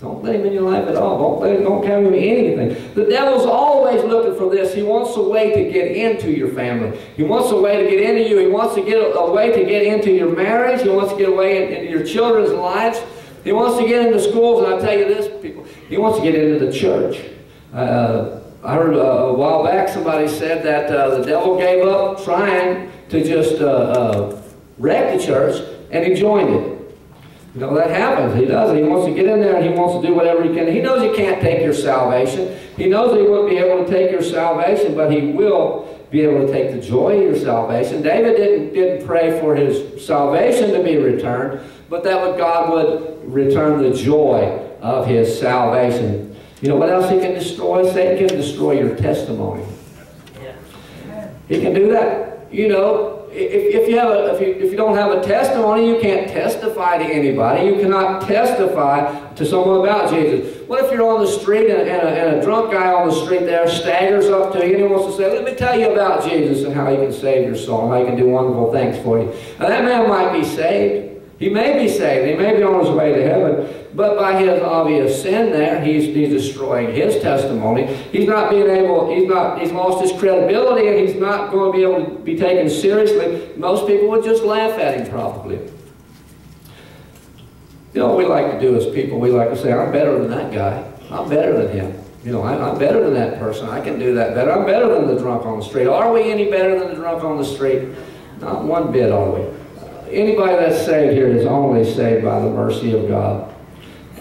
[SPEAKER 1] Don't let him in your life at all. Don't let him, don't carry him anything. The devil's always looking for this. He wants a way to get into your family. He wants a way to get into you. He wants to get a, a way to get into your marriage. He wants to get away way in, into your children's lives. He wants to get into schools. And I tell you this, people, he wants to get into the church. Uh, I heard uh, a while back somebody said that uh, the devil gave up trying to just uh, uh, wreck the church, and he joined it. You know, that happens. He does He wants to get in there and he wants to do whatever he can. He knows he can't take your salvation. He knows he won't be able to take your salvation, but he will be able to take the joy of your salvation. David didn't, didn't pray for his salvation to be returned, but that would, God would return the joy of his salvation. You know what else he can destroy? Satan can destroy your testimony. He can do that you know, if, if, you have a, if, you, if you don't have a testimony, you can't testify to anybody. You cannot testify to someone about Jesus. What if you're on the street and, and, a, and a drunk guy on the street there staggers up to you and he wants to say, let me tell you about Jesus and how he can save your soul and how he can do wonderful things for you. Now that man might be saved. He may be saved. He may be on his way to heaven. But by his obvious sin there, he's, he's destroying his testimony. He's not being able, he's not, he's lost his credibility and he's not going to be able to be taken seriously. Most people would just laugh at him probably. You know what we like to do as people? We like to say, I'm better than that guy. I'm better than him. You know, I'm, I'm better than that person. I can do that better. I'm better than the drunk on the street. Are we any better than the drunk on the street? Not one bit, are we? Anybody that's saved here is only saved by the mercy of God.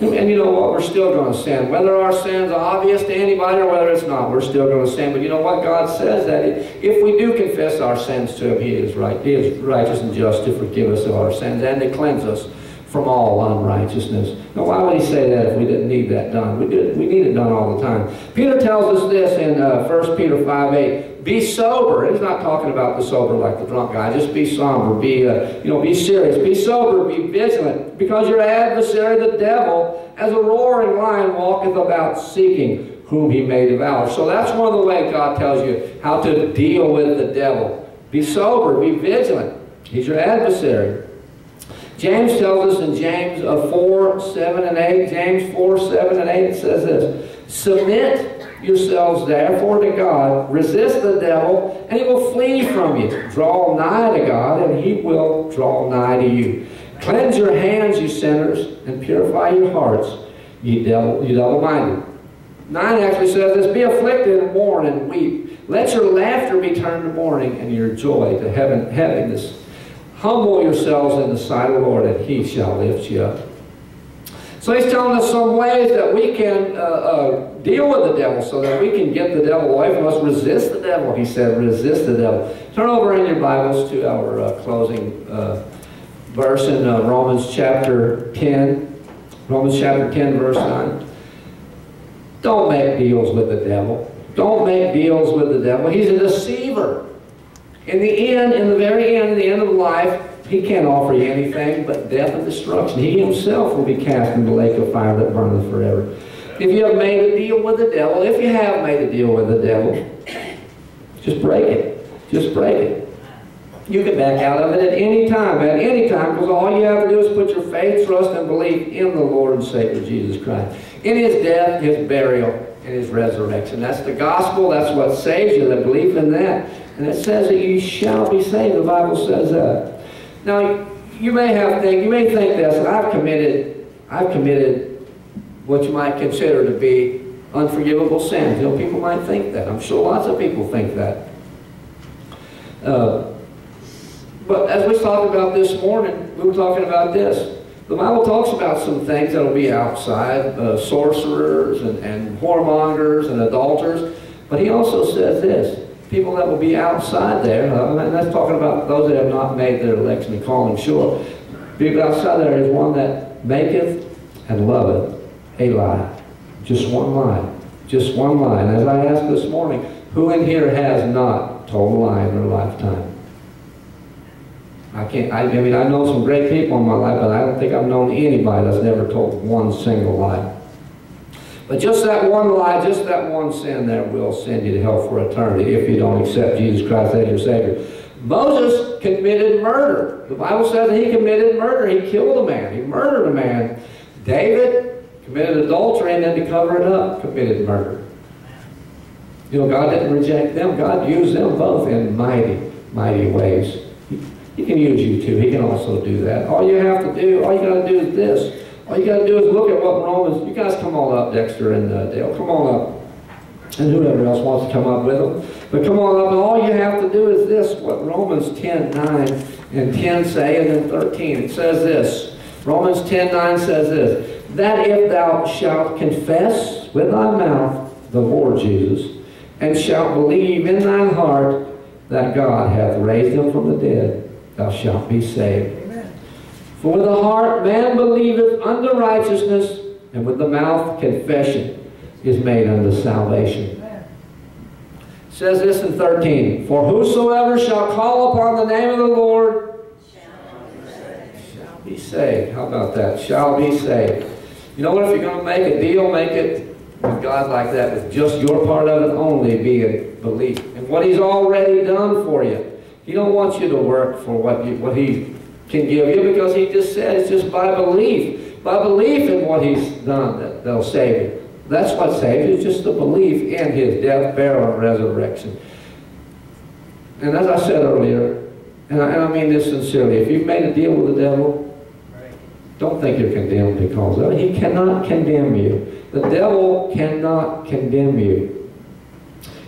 [SPEAKER 1] And you know what? We're still going to sin. Whether our sin's obvious to anybody or whether it's not, we're still going to sin. But you know what? God says that if we do confess our sins to Him, He is right. He is righteous and just to forgive us of our sins and to cleanse us from all unrighteousness. Now, why would he say that if we didn't need that done? We, did, we need it done all the time. Peter tells us this in uh, 1 Peter 5, 8. Be sober. He's not talking about the sober like the drunk guy. Just be somber. Be, uh, you know, be serious. Be sober. Be vigilant. Because your adversary, the devil, as a roaring lion, walketh about seeking whom he may devour. So that's one of the ways God tells you how to deal with the devil. Be sober. Be vigilant. He's your adversary. James tells us in James uh, 4, 7 and 8, James 4, 7 and 8, it says this, Submit yourselves therefore to God, resist the devil, and he will flee from you. Draw nigh to God, and he will draw nigh to you. Cleanse your hands, you sinners, and purify your hearts, you, devil, double-minded. 9 actually says this, Be afflicted and mourn and weep. Let your laughter be turned to mourning, and your joy to heaven, heaviness. Humble yourselves in the sight of the Lord, and he shall lift you up. So he's telling us some ways that we can uh, uh, deal with the devil so that we can get the devil away from us. Resist the devil, he said. Resist the devil. Turn over in your Bibles to our uh, closing uh, verse in uh, Romans chapter 10. Romans chapter 10, verse 9. Don't make deals with the devil. Don't make deals with the devil. He's a deceiver. In the end, in the very end, in the end of life, he can't offer you anything but death and destruction. He himself will be cast into the lake of fire that burneth forever. If you have made a deal with the devil, if you have made a deal with the devil, just break it. Just break it. You can back out of it at any time, at any time, because all you have to do is put your faith, trust, and belief in the Lord and Savior Jesus Christ. In His death, His burial, and His resurrection. That's the gospel. That's what saves you, the belief in that. And it says that you shall be saved. The Bible says that. Now, you may have think, you may think this, I've committed, I've committed what you might consider to be unforgivable sins. You know, people might think that. I'm sure lots of people think that. Uh, but as we talked about this morning, we were talking about this. The Bible talks about some things that will be outside, uh, sorcerers and, and whoremongers and adulterers. But he also says this, people that will be outside there, uh, and that's talking about those that have not made their election and calling sure. People outside there is one that maketh and loveth a lie. Just one lie. Just one lie. And as I asked this morning, who in here has not told a lie in their lifetime? I can't, I, I mean, I know some great people in my life, but I don't think I've known anybody that's never told one single lie. But just that one lie, just that one sin there will send you to hell for eternity if you don't accept Jesus Christ as your Savior. Moses committed murder. The Bible says that he committed murder. He killed a man. He murdered a man. David committed adultery and then to cover it up, committed murder. You know, God didn't reject them. God used them both in mighty, mighty ways. He, can use you too. He can also do that. All you have to do, all you got to do is this. All you got to do is look at what Romans, you guys come on up, Dexter and uh, Dale, come on up. And whoever else wants to come up with them. But come on up, and all you have to do is this, what Romans 10, 9 and 10 say, and then 13. It says this, Romans 10, 9 says this, that if thou shalt confess with thy mouth the Lord Jesus, and shalt believe in thine heart that God hath raised him from the dead, thou shalt be saved. For with the heart man believeth unto righteousness, and with the mouth confession is made unto salvation. It says this in 13, For whosoever shall call upon the name of the Lord shall be saved. How about that? Shall be saved. You know what? If you're going to make a deal, make it with God like that, with just your part of it only being belief. And what He's already done for you. He don't want you to work for what, what He can give you because he just said it's just by belief. By belief in what he's done that they'll save you. That's what saves you, just the belief in his death, burial, and resurrection. And as I said earlier, and I, and I mean this sincerely, if you've made a deal with the devil, don't think you're condemned because of it. He cannot condemn you. The devil cannot condemn you.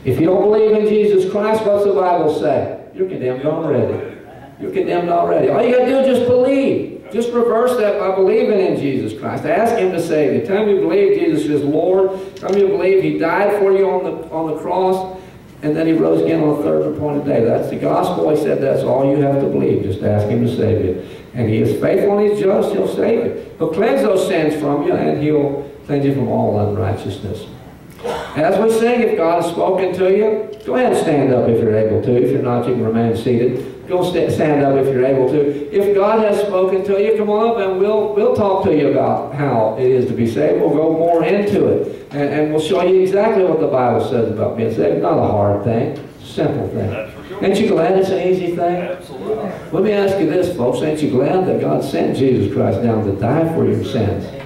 [SPEAKER 1] If you don't believe in Jesus Christ, what's the Bible say? You're condemned already. You're condemned already. All you got to do is just believe. Just reverse that by believing in Jesus Christ. Ask Him to save you. Tell me you believe Jesus is Lord. Tell me you believe He died for you on the, on the cross and then He rose again on the third appointed day. That's the gospel. He said that's all you have to believe. Just ask Him to save you. And He is faithful and He's just. He'll save you. He'll cleanse those sins from you and He'll cleanse you from all unrighteousness. As we sing, if God has spoken to you, go ahead and stand up if you're able to. If you're not, you can remain seated. Go st stand up if you're able to. If God has spoken to you, come on up and we'll, we'll talk to you about how it is to be saved. We'll go more into it. And, and we'll show you exactly what the Bible says about being saved. Not a hard thing. Simple thing.
[SPEAKER 2] Sure.
[SPEAKER 1] Ain't you glad it's an easy thing?
[SPEAKER 2] Absolutely.
[SPEAKER 1] Let me ask you this, folks. Ain't you glad that God sent Jesus Christ down to die for your sins?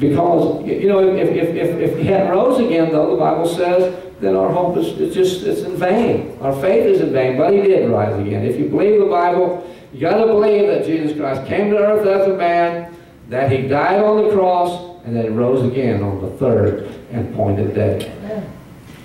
[SPEAKER 1] Because, you know, if, if, if, if he hadn't rose again, though, the Bible says, then our hope is it's just, it's in vain. Our faith is in vain, but he did rise again. If you believe the Bible, you got to believe that Jesus Christ came to earth as a man, that he died on the cross, and that he rose again on the third and appointed day.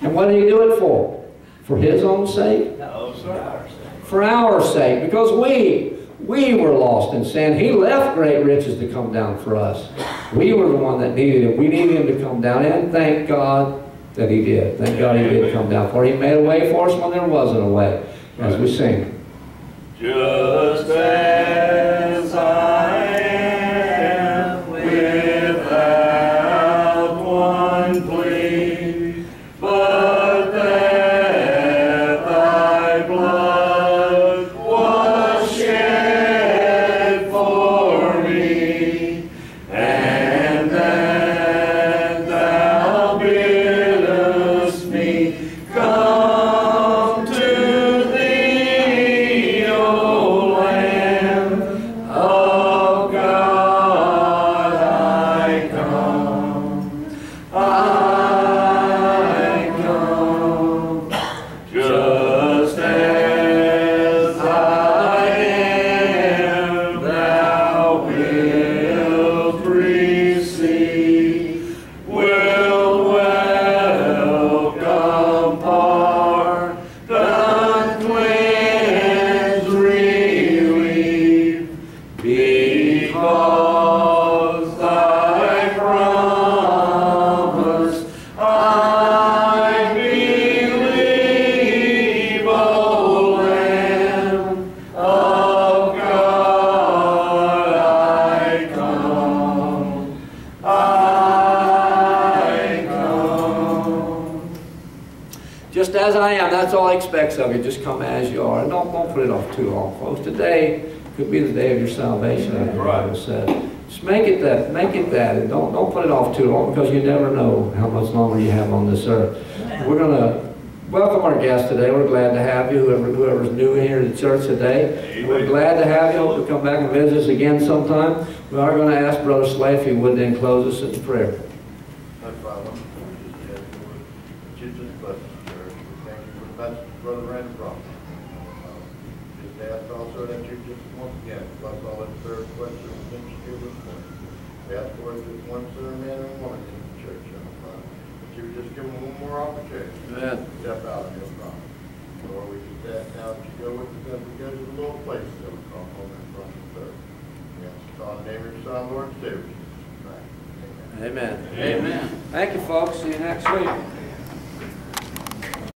[SPEAKER 1] And what did he do it for? For his own sake?
[SPEAKER 2] No, sir.
[SPEAKER 1] For our sake, because we, we were lost in sin. He left great riches to come down for us. We were the one that needed him. We needed him to come down, and thank God that he did. Thank God he did come down for. He made a way for us when there wasn't a way, as we sing.
[SPEAKER 2] Just as I
[SPEAKER 1] off too long because you never know how much longer you have on this earth. We're gonna welcome our guests today. We're glad to have you, whoever, whoever's new here to church today. We're glad to have you. Hope you'll come back and visit us again sometime. We are gonna ask Brother Slay if he would then close us in prayer.
[SPEAKER 11] Lord, that you bless the church. Thank you for the Brother Randy. Uh, Just ask also that you just once again bless all the prayer that have been here this morning. We ask for just one son, man and woman in the church, Heavenly Father. That you just give them one more opportunity.
[SPEAKER 1] Amen.
[SPEAKER 11] to Step out of your promise. Lord, we just ask now that you go with us as we go to the little places that we call home and from the third. We ask it all in the name of your Son, Lord and Savior, Jesus Christ. Amen.
[SPEAKER 1] Amen. Amen. Thank you, folks. See you next week.